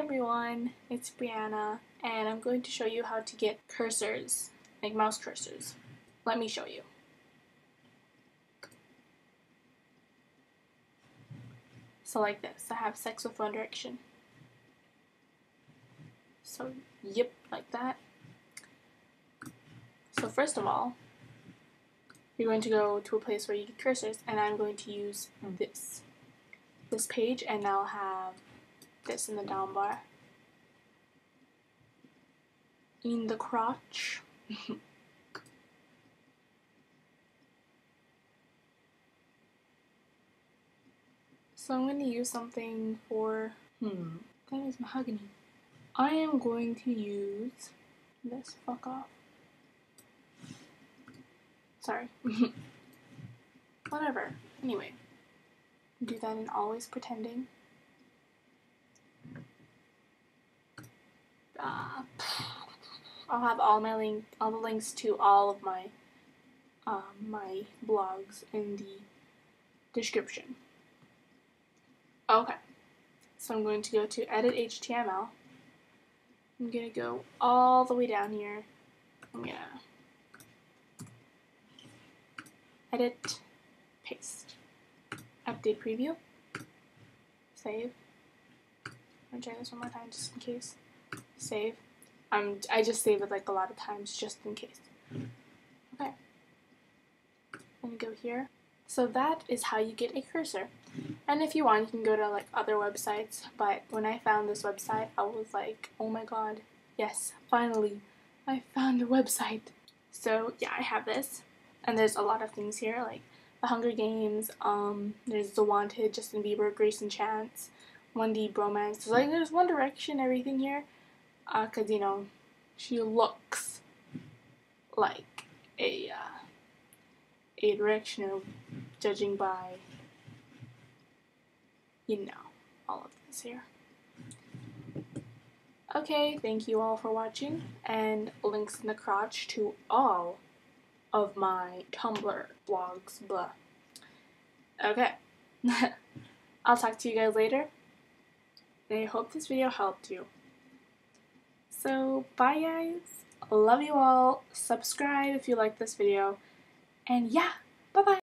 everyone, it's Brianna, and I'm going to show you how to get cursors, like mouse cursors. Let me show you. So like this, I have sex with One Direction. So, yep, like that. So first of all, you're going to go to a place where you get cursors, and I'm going to use this. This page, and I'll have this in the down bar. In the crotch. so I'm going to use something for, hmm, that is mahogany. I am going to use this, fuck off. Sorry. Whatever. Anyway, do that in always pretending. uh, I'll have all my link, all the links to all of my um, my blogs in the description. Okay, so I'm going to go to Edit HTML. I'm gonna go all the way down here. I'm gonna edit, paste, update preview, save. I'm gonna try this one more time just in case save. Um, I just save it like a lot of times just in case. Okay. I'm gonna go here. So that is how you get a cursor. And if you want, you can go to like other websites. But when I found this website, I was like, oh my god, yes, finally, I found a website. So yeah, I have this. And there's a lot of things here, like The Hunger Games, um, there's The Wanted, Justin Bieber, Grace and Chance, 1D Bromance. So like there's One Direction, everything here because uh, you know she looks like a uh, a Directioner judging by you know all of this here. Okay thank you all for watching and links in the crotch to all of my tumblr blogs blah. Okay I'll talk to you guys later. I hope this video helped you so, bye guys. Love you all. Subscribe if you like this video. And yeah, bye bye.